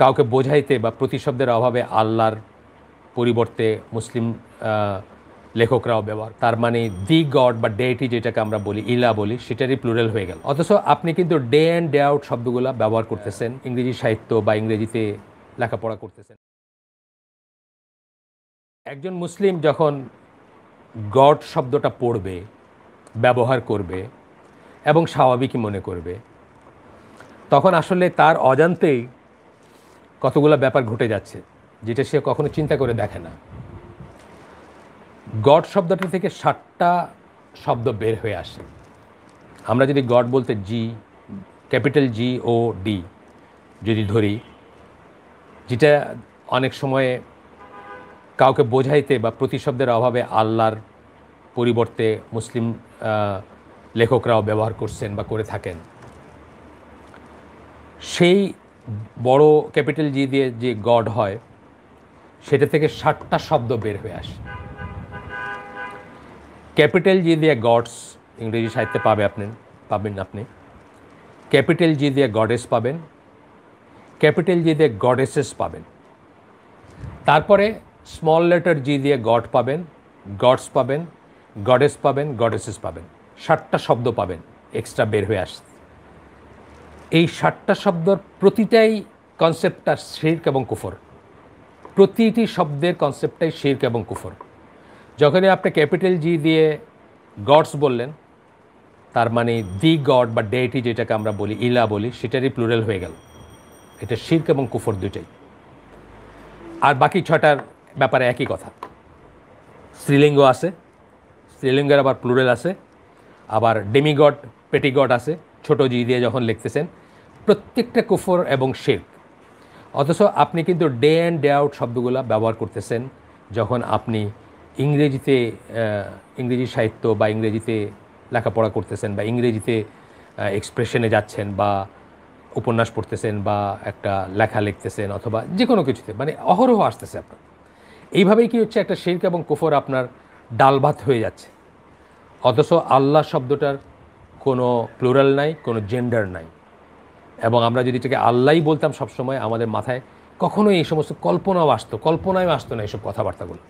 কাউকে বোঝাইতে বা প্রতিশব্দের অভাবে আল্লাহর পরিবর্তে মুসলিম লেখকরাও ব্যবহার। তার মানে দি গড বা ডেটি যেটাকে আমরা বলি, ইলা বলি, সেটারই প্লুরাল হয়ে গেল। অথচ আপনি কিন্তু ডে অ্যান্ড ডে আউট শব্দগুলো ব্যবহার করতেছেন, ইংরেজি সাহিত্য বা ইংরেজিতে লেখাপড়া করতেছেন। একজন মুসলিম যখন গড শব্দটা পড়বে, ব্যবহার করবে এবং স্বাভাবিকই মনে করবে, তখন আসলে তার অজান্তেই কতগুলো ব্যাপার ঘটে যাচ্ছে, যেটা সে কখনো চিন্তা করে দেখে না। গড শব্দটা থেকে ষাটটা শব্দ বের হয়ে আসে। আমরা যদি গড বলতে জি ক্যাপিটাল জি ও ডি যদি ধরি, যেটা অনেক সময়ে কাউকে বোঝাইতে বা প্রতিশব্দের অভাবে আল্লাহর পরিবর্তে মুসলিম লেখকরাও ব্যবহার করছেন বা করে থাকেন। সেই বড় ক্যাপিটাল জি দিয়ে যে গড হয়, সেটা থেকে ষাটটা শব্দ বের হয়ে আসে। ক্যাপিটাল জি দিয়ে গডস, ইংরেজি সাহিত্যে পাবে আপনি, পাবেন আপনি। ক্যাপিটাল জি দিয়ে গডেস পাবেন, ক্যাপিটাল জি দিয়ে গডেসেস পাবেন। তারপরে স্মল লেটার জি দিয়ে গড পাবেন, গডস পাবেন, গডেস পাবেন, গডেসেস পাবেন। ষাটটা শব্দ পাবেন, এক্সট্রা বের হয়ে আসছে এই ষাটটা শব্দর প্রতিটাই কনসেপ্টটা শির্ক এবং কুফর। প্রতিটি শব্দের কনসেপ্টটাই শির্ক এবং কুফর। যখনই আপনি ক্যাপিটাল জি দিয়ে গডস বললেন, তার মানে দি গড বা ডেটি যেটাকে আমরা বলি, ইলা বলি, সেটারই প্লুরাল হয়ে গেল। এটা শির্ক এবং কুফর দুটাই আর বাকি ছটার ব্যাপারে একই কথা। স্ত্রীলিঙ্গ আছে, স্ত্রীলিঙ্গের আবার প্লুরাল আছে, আবার ডেমিগড পেটিগড আছে ছোট জি দিয়ে যখন লিখতেছেন, প্রত্যেকটা কুফর এবং শির্ক, অথচ আপনি কিন্তু ডে অ্যান্ড ডে আউট শব্দগুলো ব্যবহার করতেছেন যখন আপনি ইংরেজিতে ইংরেজি সাহিত্য বা ইংরেজিতে লেখাপড়া করতেছেন বা ইংরেজিতে এক্সপ্রেশনে যাচ্ছেন বা উপন্যাস পড়তেছেন বা একটা লেখা লিখতেছেন অথবা যে কোনো কিছুতে মানে অহরহ আসতেছে আপনার। এইভাবেই কি হচ্ছে একটা শির্ক এবং কুফর আপনার ডাল ভাত হয়ে যাচ্ছে। অথচ আল্লাহ শব্দটার কোনো প্লুরাল নাই, কোনো জেন্ডার নাই। এবং আমরা যদি এটাকে আল্লাহই বলতাম সবসময় আমাদের মাথায়, কখনোই এই সমস্ত কল্পনাও আসতো কল্পনায় আসতো না এইসব কথাবার্তাগুলো।